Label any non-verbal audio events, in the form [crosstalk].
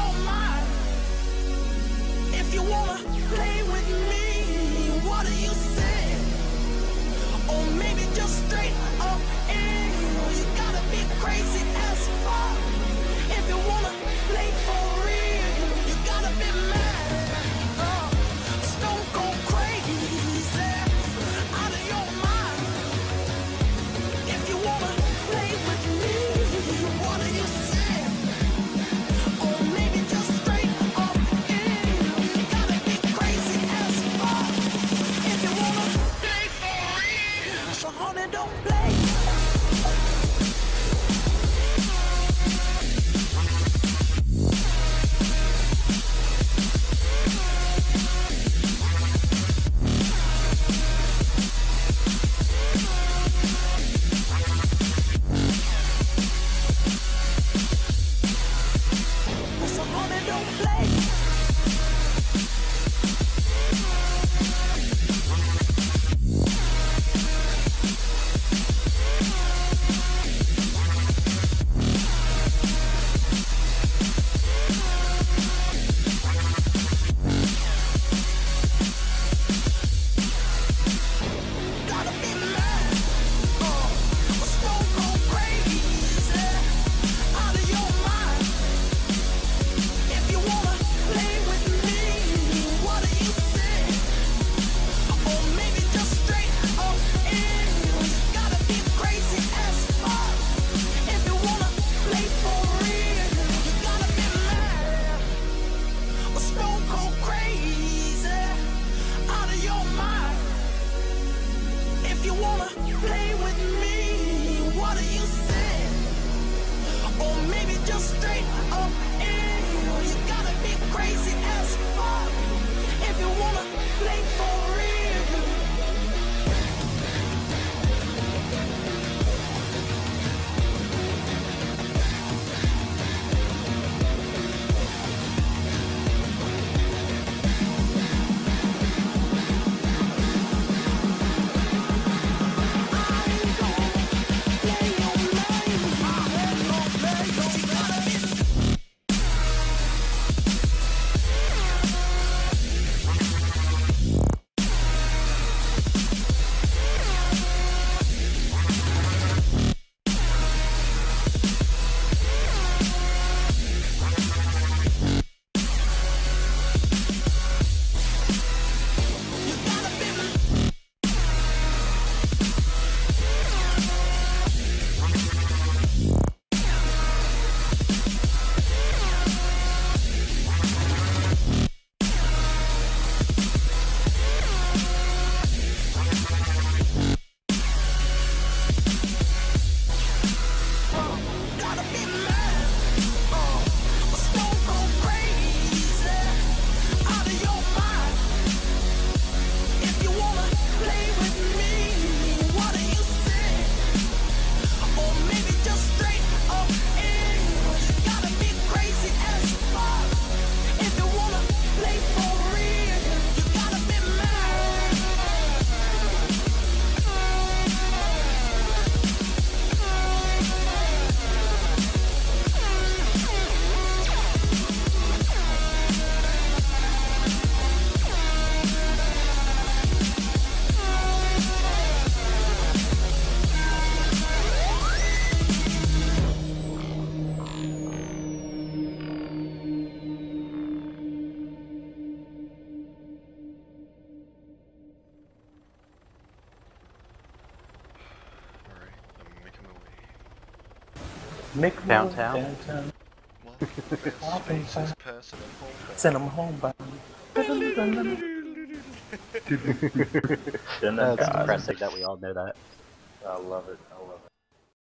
your mind. If you wanna play with me, what do you say? Or maybe just straight up and place Nick downtown. downtown. Send them [laughs] oh, homebound. That's impressive that we all know that. I love it. I love it.